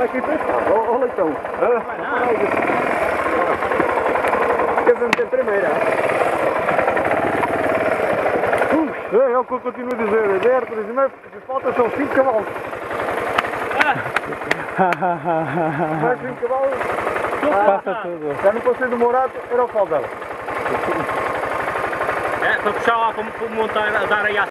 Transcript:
Tá aqui pessoal, olha então. leitão. Quer meter primeira? É, é o que eu continuo a dizer, é Hércules, mas falta são 5 cavalos. Ah. Mais 5 cavalos, Passa ah, tudo. já não passei do Morato, era o pau dela. É, para puxar lá para, para montar, dar aí a